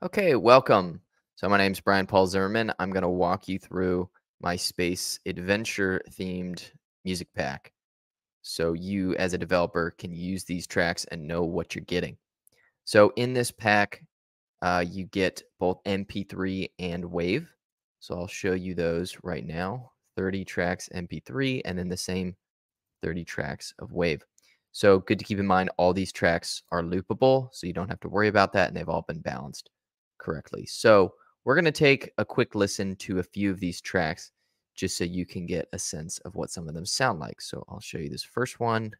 Okay, welcome. So, my name's Brian Paul Zimmerman. I'm going to walk you through my space adventure themed music pack. So, you as a developer can use these tracks and know what you're getting. So, in this pack, uh, you get both MP3 and WAV. So, I'll show you those right now 30 tracks MP3 and then the same 30 tracks of WAV. So, good to keep in mind all these tracks are loopable, so you don't have to worry about that, and they've all been balanced correctly. So we're going to take a quick listen to a few of these tracks just so you can get a sense of what some of them sound like. So I'll show you this first one.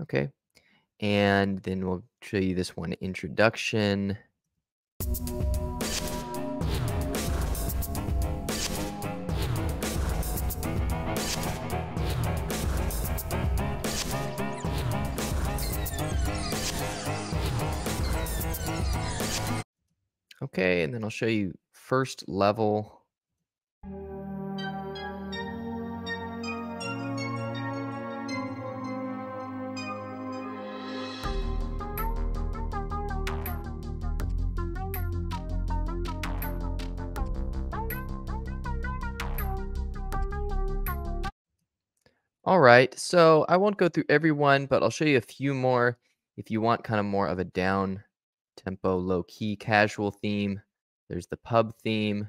Okay. And then we'll show you this one introduction. Okay, and then I'll show you first level. All right, so I won't go through every one, but I'll show you a few more if you want kind of more of a down tempo, low key, casual theme. There's the pub theme.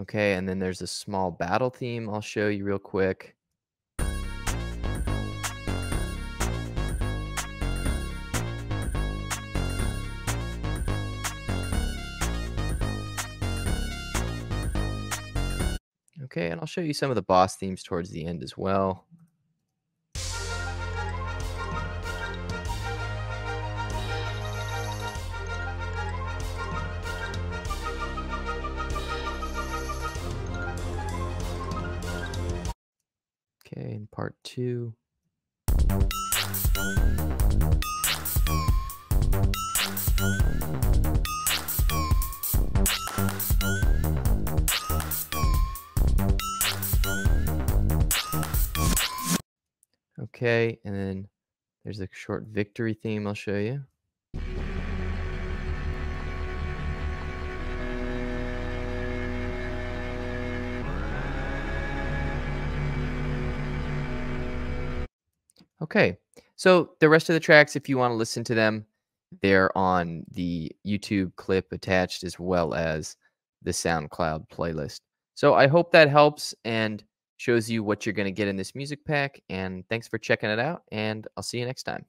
Okay, and then there's a small battle theme I'll show you real quick. Okay, and I'll show you some of the boss themes towards the end as well. Okay, in part two. Okay, and then there's a short victory theme I'll show you. Okay, so the rest of the tracks, if you want to listen to them, they're on the YouTube clip attached as well as the SoundCloud playlist. So I hope that helps and shows you what you're going to get in this music pack. And thanks for checking it out. And I'll see you next time.